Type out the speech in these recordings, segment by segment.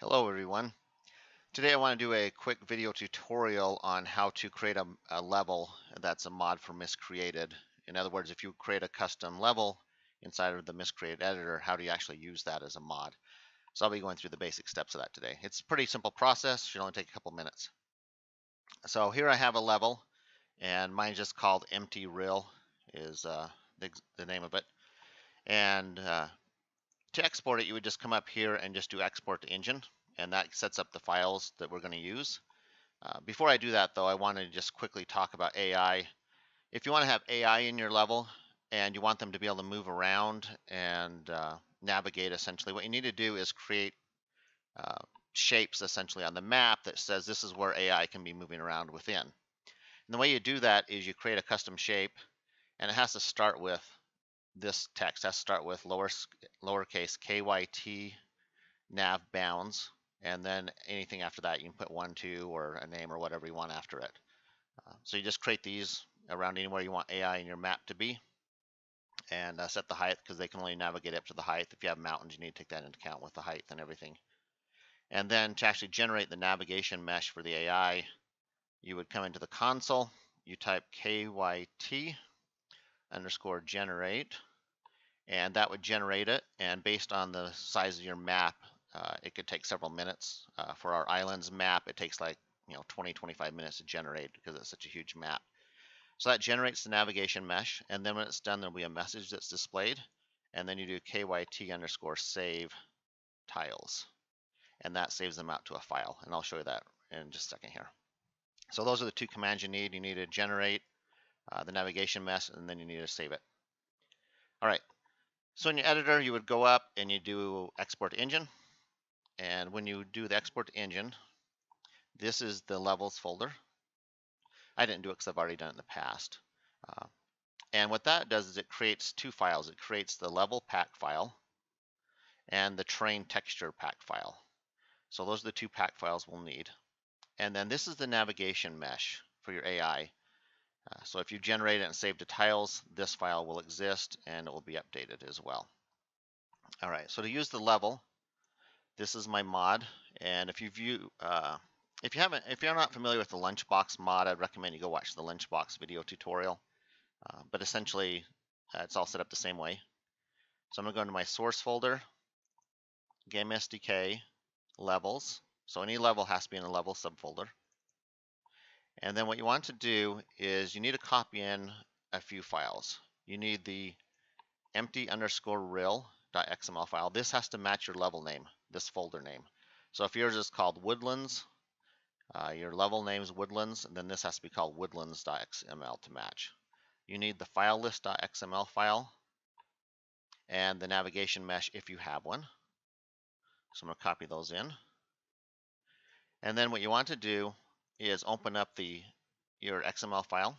Hello everyone. Today I want to do a quick video tutorial on how to create a, a, level that's a mod for Miscreated. In other words, if you create a custom level inside of the Miscreated editor, how do you actually use that as a mod? So I'll be going through the basic steps of that today. It's a pretty simple process, should only take a couple minutes. So here I have a level and mine's just called empty real is uh, the, the, name of it. And uh, to export it, you would just come up here and just do export to engine, and that sets up the files that we're going to use. Uh, before I do that, though, I want to just quickly talk about AI. If you want to have AI in your level and you want them to be able to move around and uh, navigate, essentially, what you need to do is create uh, shapes, essentially, on the map that says this is where AI can be moving around within. And the way you do that is you create a custom shape, and it has to start with this text has to start with lower lowercase kyt nav bounds, and then anything after that you can put one, two, or a name or whatever you want after it. Uh, so you just create these around anywhere you want AI in your map to be, and uh, set the height because they can only navigate up to the height. If you have mountains, you need to take that into account with the height and everything. And then to actually generate the navigation mesh for the AI, you would come into the console, you type kyt underscore generate and that would generate it and based on the size of your map uh, it could take several minutes. Uh, for our islands map it takes like you know 20 25 minutes to generate because it's such a huge map. So that generates the navigation mesh and then when it's done there'll be a message that's displayed and then you do kyt underscore save tiles. And that saves them out to a file and I'll show you that in just a second here. So those are the two commands you need. You need to generate uh, the navigation mesh, and then you need to save it. All right, so in your editor, you would go up and you do export engine. And when you do the export engine, this is the levels folder. I didn't do it because I've already done it in the past. Uh, and what that does is it creates two files. It creates the level pack file and the terrain texture pack file. So those are the two pack files we'll need. And then this is the navigation mesh for your AI. Uh, so if you generate it and save to tiles, this file will exist and it will be updated as well. All right, so to use the level, this is my mod. And if you view, uh, if you haven't, if you're not familiar with the Lunchbox mod, I'd recommend you go watch the Lunchbox video tutorial. Uh, but essentially, uh, it's all set up the same way. So I'm gonna go into my source folder, Game SDK, levels. So any level has to be in a level subfolder. And then what you want to do is you need to copy in a few files. You need the empty underscore real.xml file. This has to match your level name, this folder name. So if yours is called woodlands, uh, your level name is woodlands, and then this has to be called woodlands.xml to match. You need the file list.xml file and the navigation mesh if you have one. So I'm going to copy those in. And then what you want to do is open up the your XML file.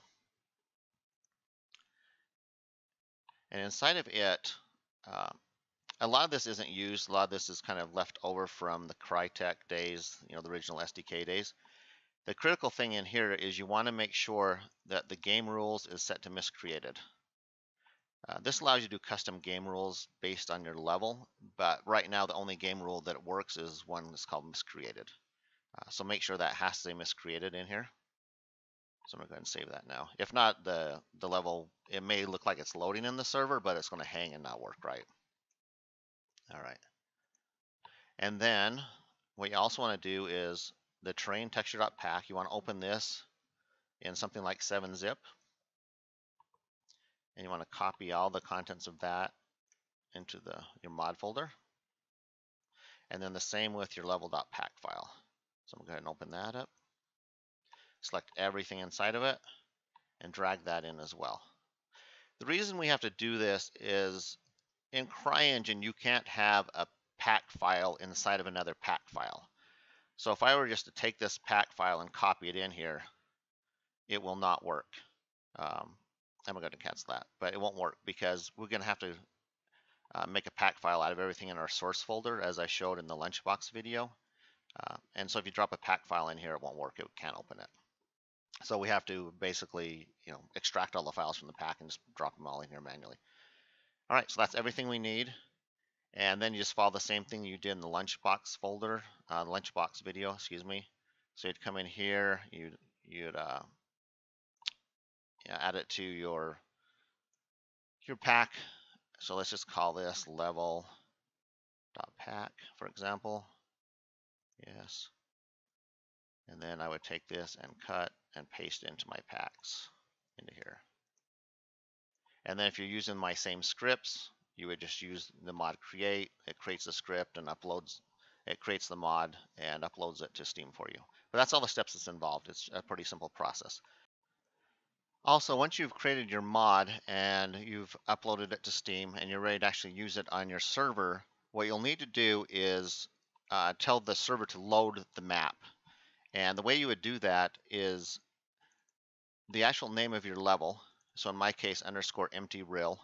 And inside of it, uh, a lot of this isn't used. A lot of this is kind of left over from the Crytek days, you know, the original SDK days. The critical thing in here is you want to make sure that the game rules is set to miscreated. Uh, this allows you to do custom game rules based on your level, but right now the only game rule that works is one that's called miscreated. Uh, so make sure that has to say miscreated in here. So I'm gonna go ahead and save that now. If not, the, the level, it may look like it's loading in the server, but it's gonna hang and not work right. All right. And then what you also wanna do is the terrain texture.pack, you wanna open this in something like 7-zip. And you wanna copy all the contents of that into the your mod folder. And then the same with your level.pack file. So I'm going to open that up. Select everything inside of it and drag that in as well. The reason we have to do this is in CryEngine, you can't have a pack file inside of another pack file. So if I were just to take this pack file and copy it in here, it will not work. Um, I'm going to cancel that, but it won't work because we're going to have to uh, make a pack file out of everything in our source folder as I showed in the lunchbox video. Uh, and so if you drop a pack file in here, it won't work. It can't open it. So we have to basically, you know, extract all the files from the pack and just drop them all in here manually. All right, so that's everything we need. And then you just follow the same thing you did in the lunchbox folder, uh, the lunchbox video, excuse me. So you'd come in here, you'd, you'd uh, add it to your, your pack. So let's just call this level pack, for example. Yes. And then I would take this and cut and paste into my packs into here. And then if you're using my same scripts, you would just use the mod create. It creates the script and uploads, it creates the mod and uploads it to Steam for you. But that's all the steps that's involved. It's a pretty simple process. Also, once you've created your mod and you've uploaded it to Steam and you're ready to actually use it on your server, what you'll need to do is uh, tell the server to load the map. And the way you would do that is the actual name of your level. So in my case, underscore empty real.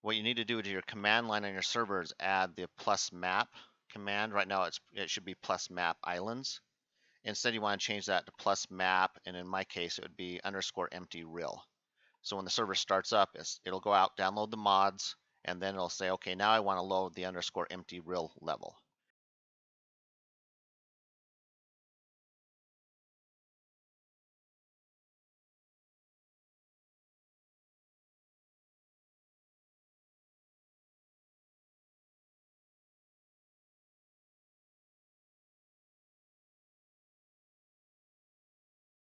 What you need to do to your command line on your server is add the plus map command. Right now it's it should be plus map islands. Instead, you want to change that to plus map, and in my case, it would be underscore empty real. So when the server starts up, it'll go out, download the mods, and then it'll say, okay, now I want to load the underscore empty real level.